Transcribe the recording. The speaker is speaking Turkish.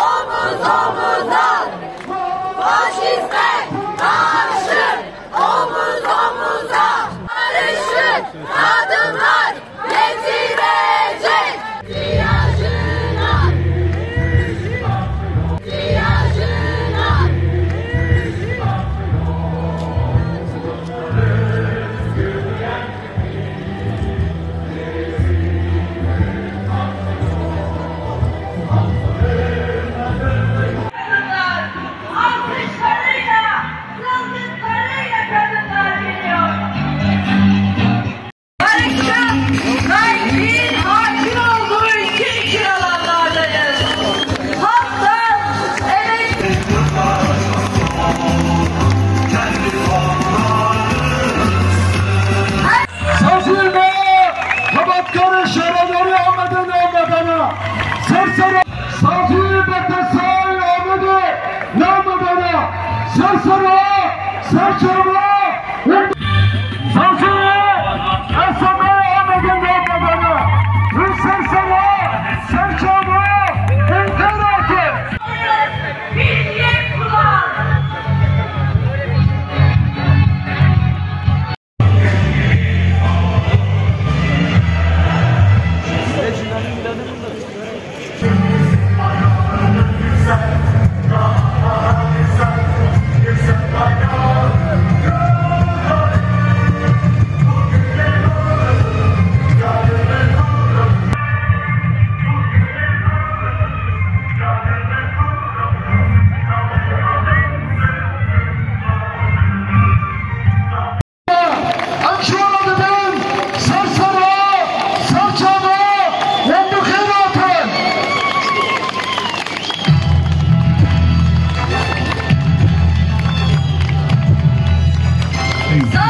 Omuz omuza faşizme Şöyle şöyle yolu Ahmet'e de Ahmet'e. Serseri Safiye Bekle Sağ Ahmet'e. Ne Ahmet'e. Serseri Serçam'a. Thank you.